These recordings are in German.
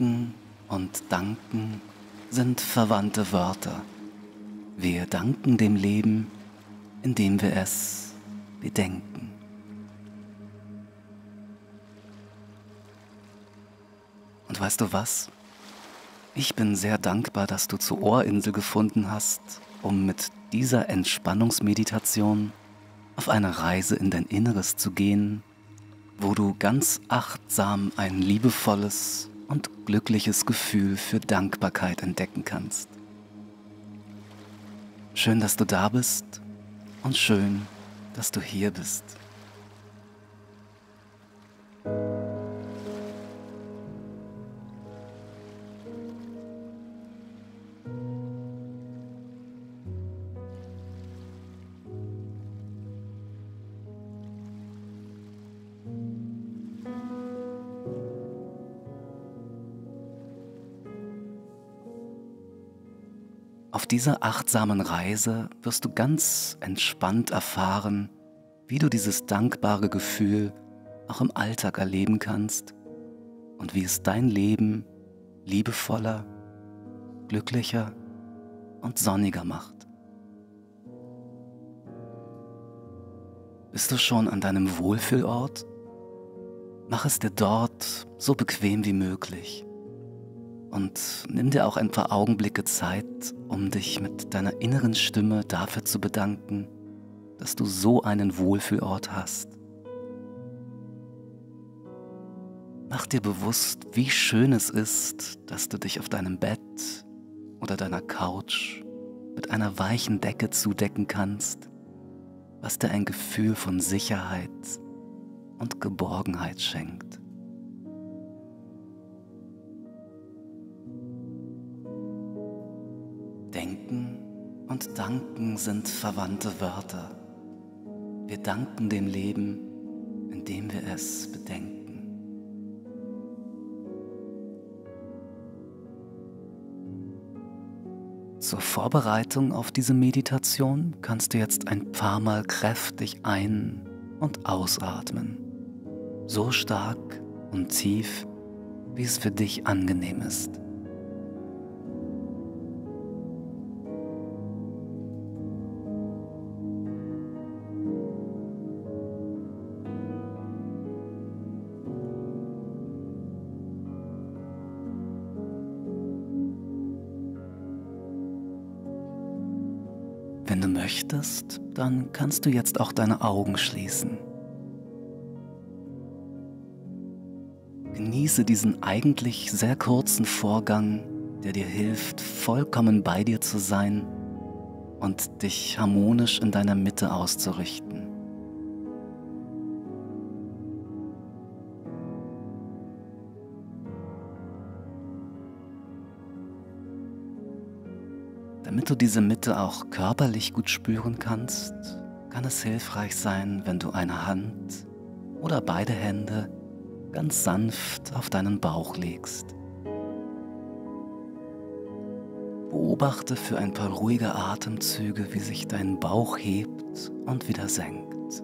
Denken und danken sind verwandte Wörter. Wir danken dem Leben, indem wir es bedenken. Und weißt du was? Ich bin sehr dankbar, dass du zur Ohrinsel gefunden hast, um mit dieser Entspannungsmeditation auf eine Reise in dein Inneres zu gehen, wo du ganz achtsam ein liebevolles glückliches Gefühl für Dankbarkeit entdecken kannst. Schön, dass du da bist und schön, dass du hier bist. Auf dieser achtsamen Reise wirst du ganz entspannt erfahren, wie du dieses dankbare Gefühl auch im Alltag erleben kannst und wie es dein Leben liebevoller, glücklicher und sonniger macht. Bist du schon an deinem Wohlfühlort? Mach es dir dort so bequem wie möglich. Und nimm dir auch ein paar Augenblicke Zeit, um dich mit deiner inneren Stimme dafür zu bedanken, dass du so einen Wohlfühlort hast. Mach dir bewusst, wie schön es ist, dass du dich auf deinem Bett oder deiner Couch mit einer weichen Decke zudecken kannst, was dir ein Gefühl von Sicherheit und Geborgenheit schenkt. Und Danken sind verwandte Wörter. Wir danken dem Leben, indem wir es bedenken. Zur Vorbereitung auf diese Meditation kannst du jetzt ein paar Mal kräftig ein- und ausatmen. So stark und tief, wie es für dich angenehm ist. Möchtest, dann kannst du jetzt auch deine Augen schließen. Genieße diesen eigentlich sehr kurzen Vorgang, der dir hilft, vollkommen bei dir zu sein und dich harmonisch in deiner Mitte auszurichten. Du diese Mitte auch körperlich gut spüren kannst, kann es hilfreich sein, wenn du eine Hand oder beide Hände ganz sanft auf deinen Bauch legst. Beobachte für ein paar ruhige Atemzüge, wie sich dein Bauch hebt und wieder senkt.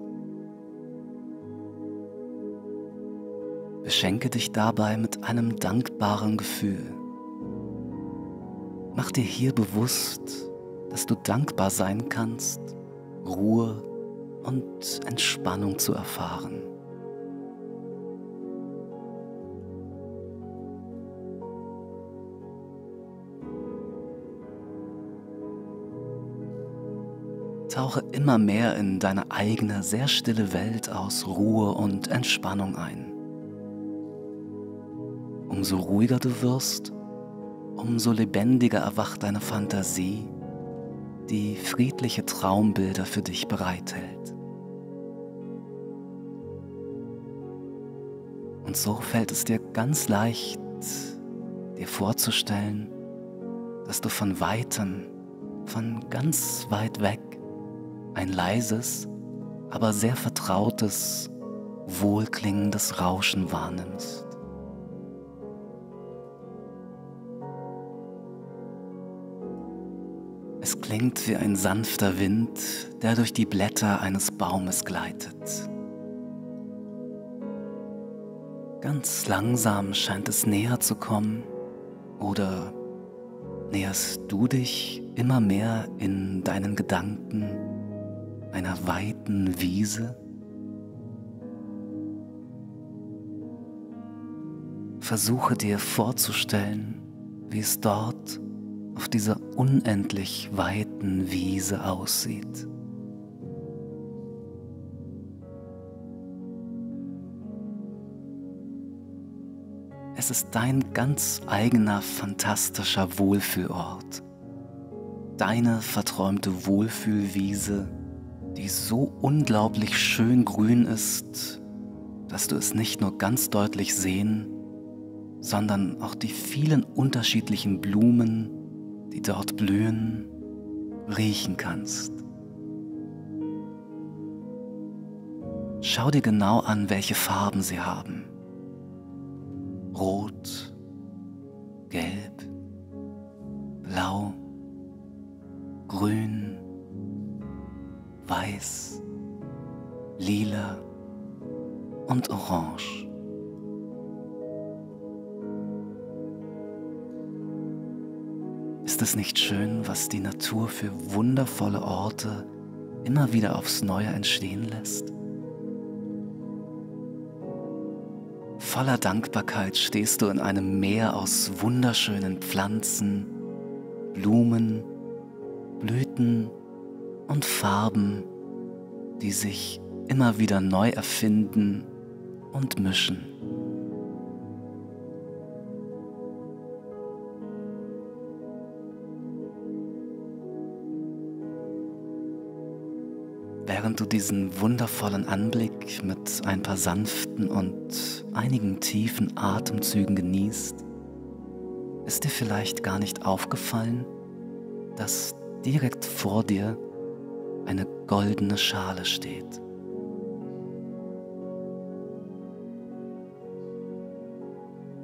Beschenke dich dabei mit einem dankbaren Gefühl. Mach dir hier bewusst, dass du dankbar sein kannst, Ruhe und Entspannung zu erfahren. Tauche immer mehr in deine eigene, sehr stille Welt aus Ruhe und Entspannung ein. Umso ruhiger du wirst, umso lebendiger erwacht deine Fantasie, die friedliche Traumbilder für dich bereithält. Und so fällt es dir ganz leicht, dir vorzustellen, dass du von weitem, von ganz weit weg, ein leises, aber sehr vertrautes, wohlklingendes Rauschen wahrnimmst. Klingt wie ein sanfter Wind, der durch die Blätter eines Baumes gleitet. Ganz langsam scheint es näher zu kommen oder näherst du dich immer mehr in deinen Gedanken einer weiten Wiese? Versuche dir vorzustellen, wie es dort auf dieser unendlich weiten Wiese aussieht. Es ist dein ganz eigener fantastischer Wohlfühlort. Deine verträumte Wohlfühlwiese, die so unglaublich schön grün ist, dass du es nicht nur ganz deutlich sehen, sondern auch die vielen unterschiedlichen Blumen, die dort blühen, riechen kannst. Schau dir genau an, welche Farben sie haben. Rot, Gelb, für wundervolle Orte immer wieder aufs Neue entstehen lässt? Voller Dankbarkeit stehst du in einem Meer aus wunderschönen Pflanzen, Blumen, Blüten und Farben, die sich immer wieder neu erfinden und mischen. Während du diesen wundervollen Anblick mit ein paar sanften und einigen tiefen Atemzügen genießt, ist dir vielleicht gar nicht aufgefallen, dass direkt vor dir eine goldene Schale steht.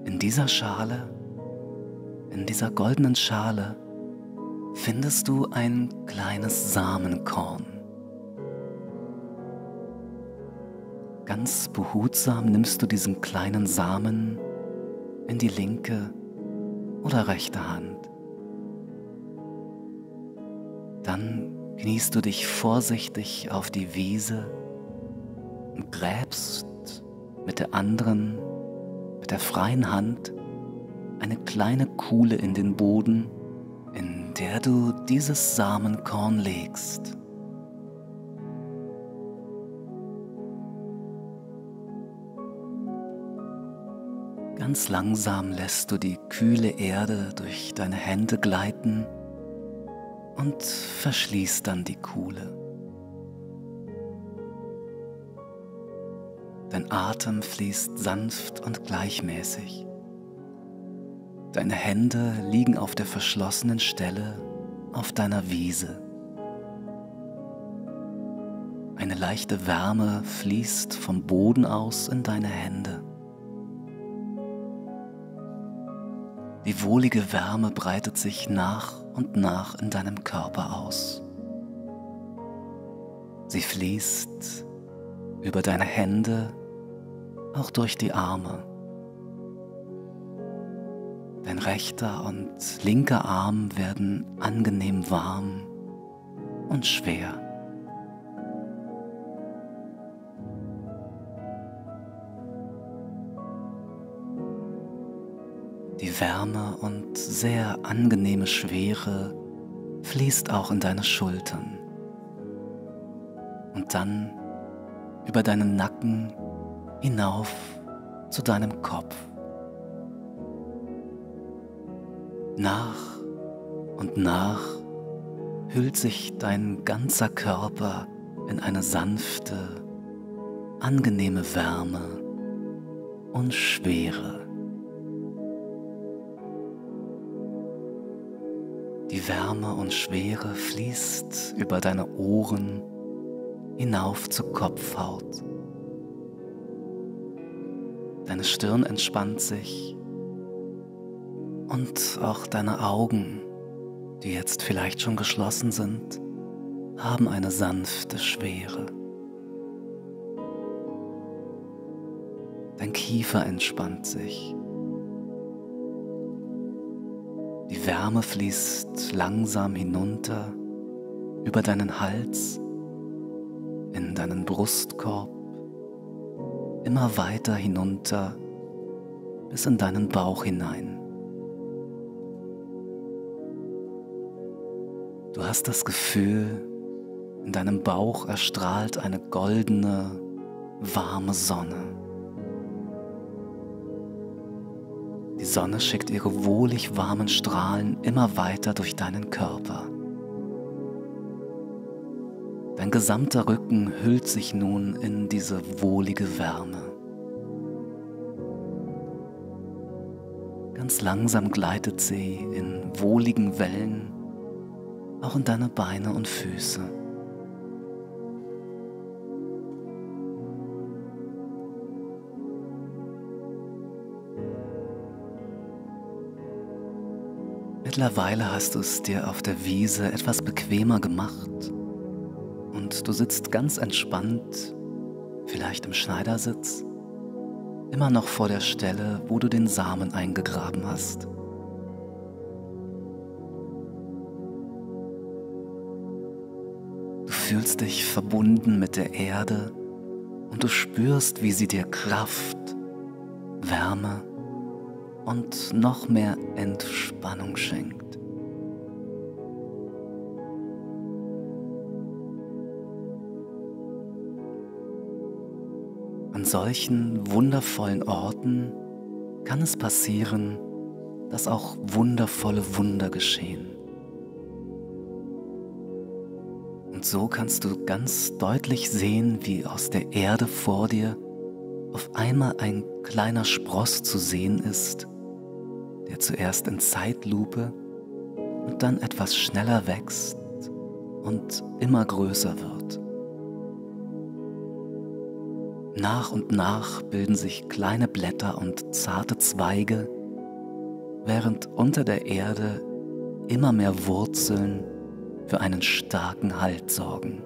In dieser Schale, in dieser goldenen Schale, findest du ein kleines Samenkorn. Ganz behutsam nimmst du diesen kleinen Samen in die linke oder rechte Hand. Dann kniest du dich vorsichtig auf die Wiese und gräbst mit der anderen, mit der freien Hand eine kleine Kuhle in den Boden, in der du dieses Samenkorn legst. Ganz langsam lässt du die kühle Erde durch deine Hände gleiten und verschließt dann die Kuhle. Dein Atem fließt sanft und gleichmäßig. Deine Hände liegen auf der verschlossenen Stelle auf deiner Wiese. Eine leichte Wärme fließt vom Boden aus in deine Hände. Die wohlige Wärme breitet sich nach und nach in deinem Körper aus. Sie fließt über deine Hände, auch durch die Arme. Dein rechter und linker Arm werden angenehm warm und schwer. Wärme und sehr angenehme Schwere fließt auch in deine Schultern und dann über deinen Nacken hinauf zu deinem Kopf. Nach und nach hüllt sich dein ganzer Körper in eine sanfte, angenehme Wärme und Schwere. Wärme und Schwere fließt über deine Ohren hinauf zur Kopfhaut. Deine Stirn entspannt sich und auch deine Augen, die jetzt vielleicht schon geschlossen sind, haben eine sanfte Schwere. Dein Kiefer entspannt sich. Die Wärme fließt langsam hinunter über deinen Hals, in deinen Brustkorb, immer weiter hinunter bis in deinen Bauch hinein. Du hast das Gefühl, in deinem Bauch erstrahlt eine goldene, warme Sonne. Die Sonne schickt ihre wohlig warmen Strahlen immer weiter durch deinen Körper. Dein gesamter Rücken hüllt sich nun in diese wohlige Wärme. Ganz langsam gleitet sie in wohligen Wellen auch in deine Beine und Füße. Mittlerweile hast du es dir auf der Wiese etwas bequemer gemacht und du sitzt ganz entspannt, vielleicht im Schneidersitz, immer noch vor der Stelle, wo du den Samen eingegraben hast. Du fühlst dich verbunden mit der Erde und du spürst, wie sie dir Kraft, Wärme und noch mehr Entspannung schenkt. An solchen wundervollen Orten kann es passieren, dass auch wundervolle Wunder geschehen. Und so kannst du ganz deutlich sehen, wie aus der Erde vor dir auf einmal ein kleiner Spross zu sehen ist, der zuerst in Zeitlupe und dann etwas schneller wächst und immer größer wird. Nach und nach bilden sich kleine Blätter und zarte Zweige, während unter der Erde immer mehr Wurzeln für einen starken Halt sorgen.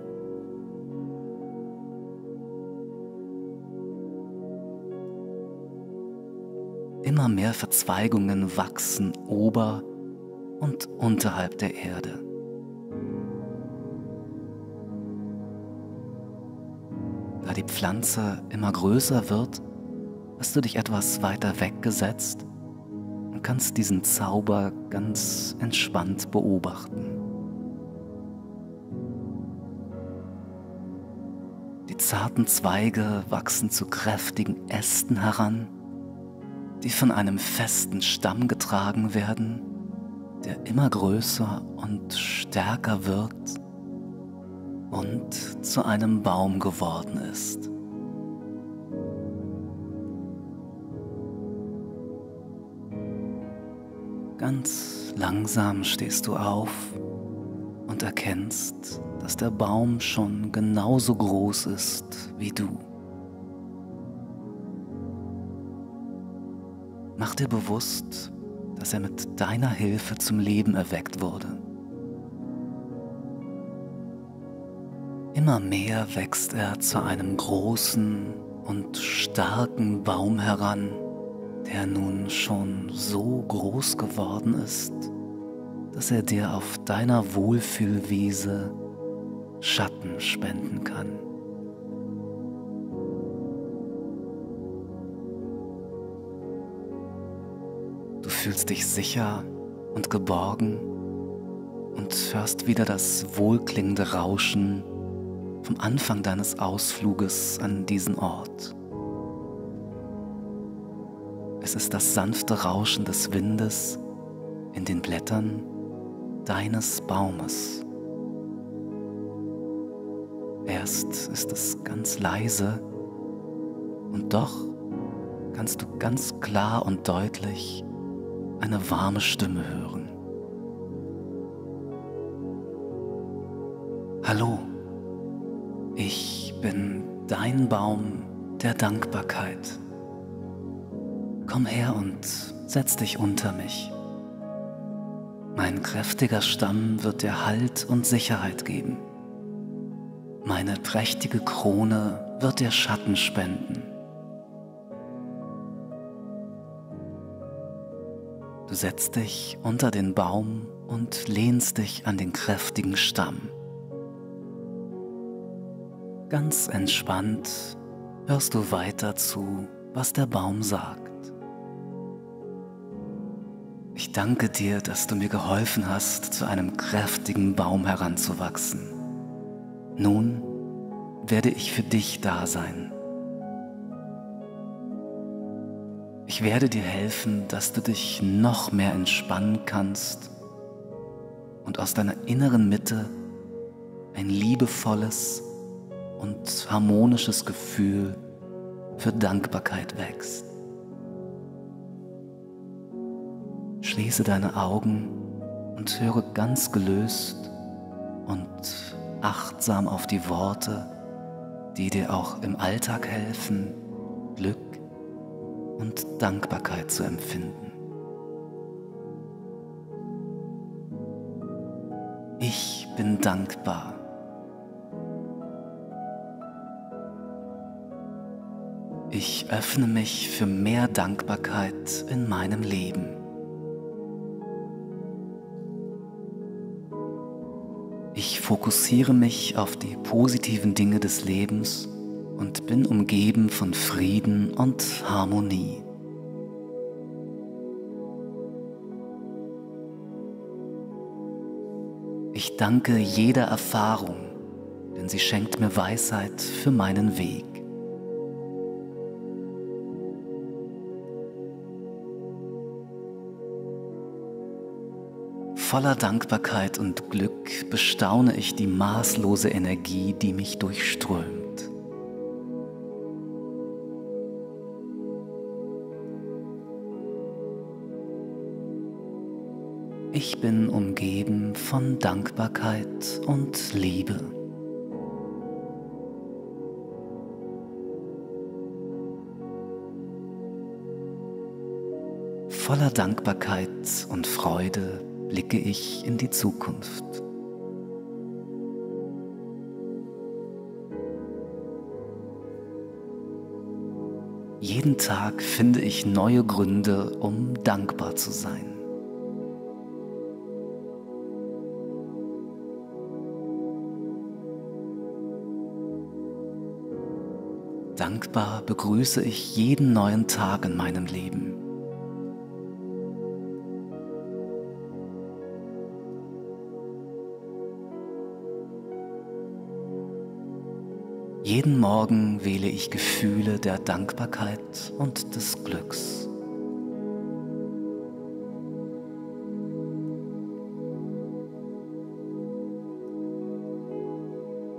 Immer mehr Verzweigungen wachsen ober und unterhalb der Erde. Da die Pflanze immer größer wird, hast du dich etwas weiter weggesetzt und kannst diesen Zauber ganz entspannt beobachten. Die zarten Zweige wachsen zu kräftigen Ästen heran die von einem festen Stamm getragen werden, der immer größer und stärker wird und zu einem Baum geworden ist. Ganz langsam stehst du auf und erkennst, dass der Baum schon genauso groß ist wie du. Mach dir bewusst, dass er mit deiner Hilfe zum Leben erweckt wurde. Immer mehr wächst er zu einem großen und starken Baum heran, der nun schon so groß geworden ist, dass er dir auf deiner Wohlfühlwiese Schatten spenden kann. Fühlst dich sicher und geborgen und hörst wieder das wohlklingende Rauschen vom Anfang deines Ausfluges an diesen Ort. Es ist das sanfte Rauschen des Windes in den Blättern deines Baumes. Erst ist es ganz leise und doch kannst du ganz klar und deutlich eine warme Stimme hören. Hallo, ich bin dein Baum der Dankbarkeit. Komm her und setz dich unter mich. Mein kräftiger Stamm wird dir Halt und Sicherheit geben. Meine prächtige Krone wird dir Schatten spenden. Setzt dich unter den Baum und lehnst dich an den kräftigen Stamm. Ganz entspannt hörst du weiter zu, was der Baum sagt. Ich danke dir, dass du mir geholfen hast, zu einem kräftigen Baum heranzuwachsen. Nun werde ich für dich da sein. Ich werde dir helfen, dass du dich noch mehr entspannen kannst und aus deiner inneren Mitte ein liebevolles und harmonisches Gefühl für Dankbarkeit wächst. Schließe deine Augen und höre ganz gelöst und achtsam auf die Worte, die dir auch im Alltag helfen, Glück und Dankbarkeit zu empfinden. Ich bin dankbar. Ich öffne mich für mehr Dankbarkeit in meinem Leben. Ich fokussiere mich auf die positiven Dinge des Lebens und bin umgeben von Frieden und Harmonie. Ich danke jeder Erfahrung, denn sie schenkt mir Weisheit für meinen Weg. Voller Dankbarkeit und Glück bestaune ich die maßlose Energie, die mich durchströmt. Ich bin umgeben von Dankbarkeit und Liebe. Voller Dankbarkeit und Freude blicke ich in die Zukunft. Jeden Tag finde ich neue Gründe, um dankbar zu sein. Dankbar begrüße ich jeden neuen Tag in meinem Leben. Jeden Morgen wähle ich Gefühle der Dankbarkeit und des Glücks.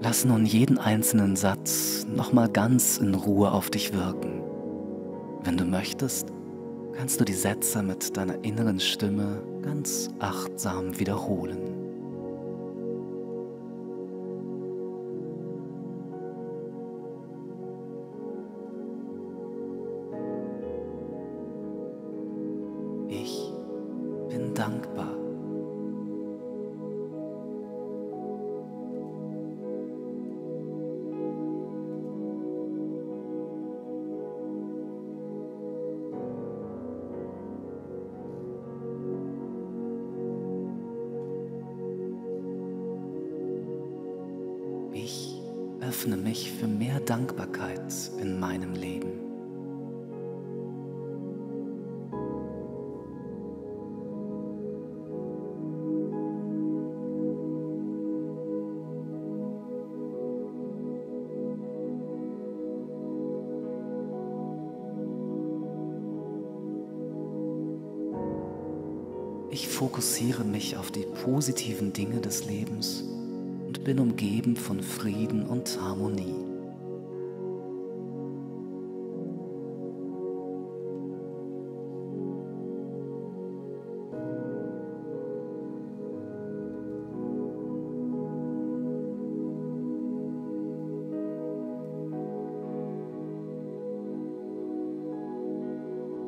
Lass nun jeden einzelnen Satz nochmal ganz in Ruhe auf dich wirken. Wenn du möchtest, kannst du die Sätze mit deiner inneren Stimme ganz achtsam wiederholen. Öffne mich für mehr Dankbarkeit in meinem Leben. Ich fokussiere mich auf die positiven Dinge des Lebens bin umgeben von Frieden und Harmonie.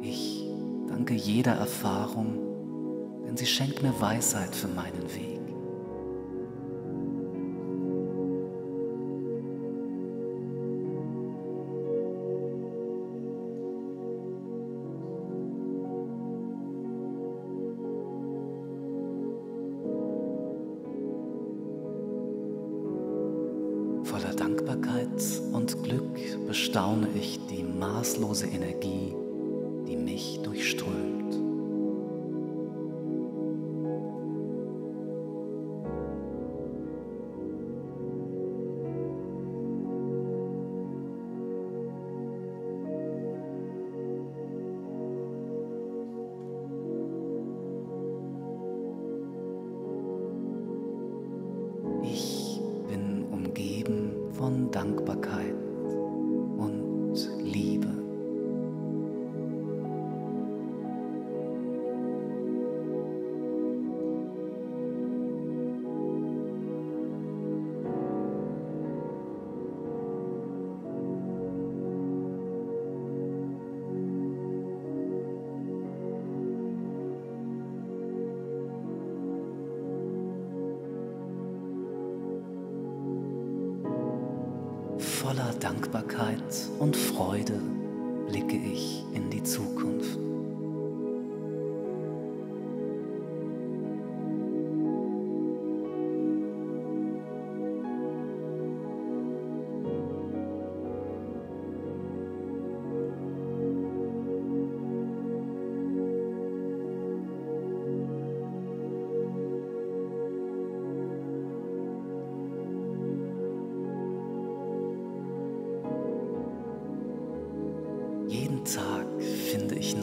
Ich danke jeder Erfahrung, denn sie schenkt mir Weisheit für meinen Weg. Dankbarkeit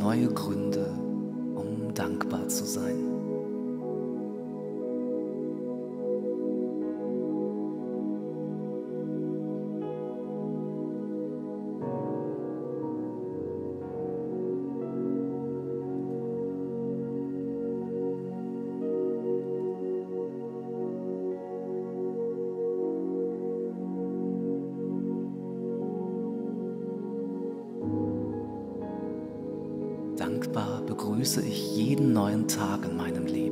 neue Gründe, jeden neuen Tag in meinem Leben.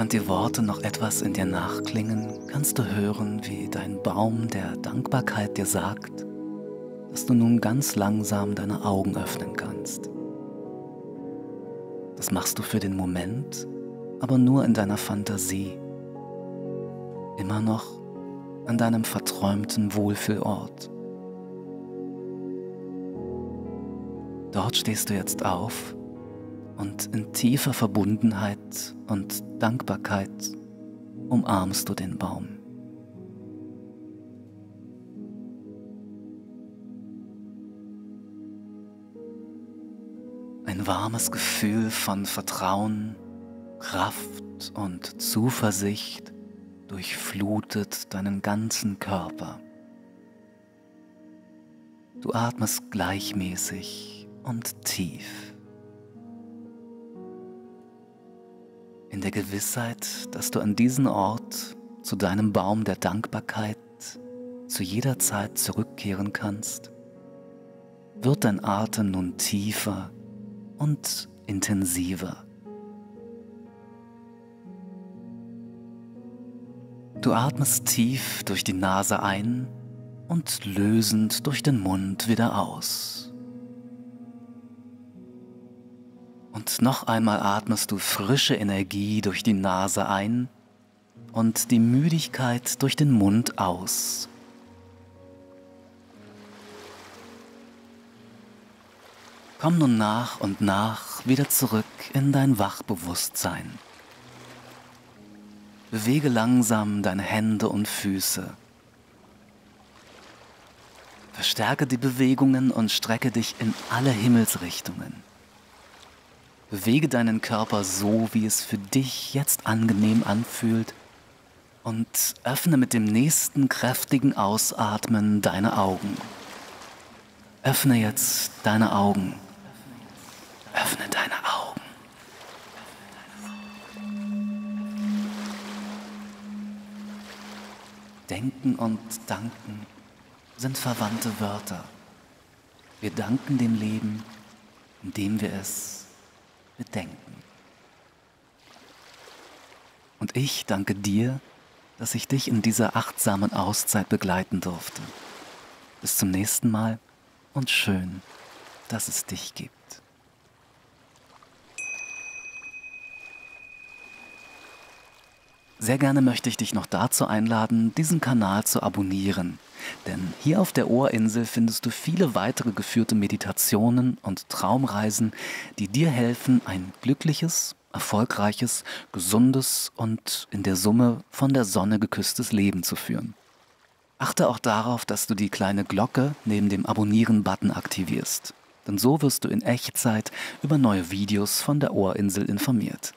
Während die Worte noch etwas in dir nachklingen, kannst du hören, wie dein Baum der Dankbarkeit dir sagt, dass du nun ganz langsam deine Augen öffnen kannst. Das machst du für den Moment, aber nur in deiner Fantasie. Immer noch an deinem verträumten Wohlfühlort. Dort stehst du jetzt auf und in tiefer Verbundenheit und Dankbarkeit umarmst du den Baum. Ein warmes Gefühl von Vertrauen, Kraft und Zuversicht durchflutet deinen ganzen Körper. Du atmest gleichmäßig und tief. In der Gewissheit, dass du an diesen Ort zu deinem Baum der Dankbarkeit zu jeder Zeit zurückkehren kannst, wird dein Atem nun tiefer und intensiver. Du atmest tief durch die Nase ein und lösend durch den Mund wieder aus. Und noch einmal atmest du frische Energie durch die Nase ein und die Müdigkeit durch den Mund aus. Komm nun nach und nach wieder zurück in dein Wachbewusstsein. Bewege langsam deine Hände und Füße. Verstärke die Bewegungen und strecke dich in alle Himmelsrichtungen. Bewege deinen Körper so, wie es für dich jetzt angenehm anfühlt und öffne mit dem nächsten kräftigen Ausatmen deine Augen. Öffne jetzt deine Augen. Öffne deine Augen. Denken und danken sind verwandte Wörter. Wir danken dem Leben, indem wir es bedenken. Und ich danke dir, dass ich dich in dieser achtsamen Auszeit begleiten durfte. Bis zum nächsten Mal und schön, dass es dich gibt. Sehr gerne möchte ich dich noch dazu einladen, diesen Kanal zu abonnieren. Denn hier auf der Ohrinsel findest du viele weitere geführte Meditationen und Traumreisen, die dir helfen, ein glückliches, erfolgreiches, gesundes und in der Summe von der Sonne geküsstes Leben zu führen. Achte auch darauf, dass du die kleine Glocke neben dem Abonnieren-Button aktivierst, denn so wirst du in Echtzeit über neue Videos von der Ohrinsel informiert.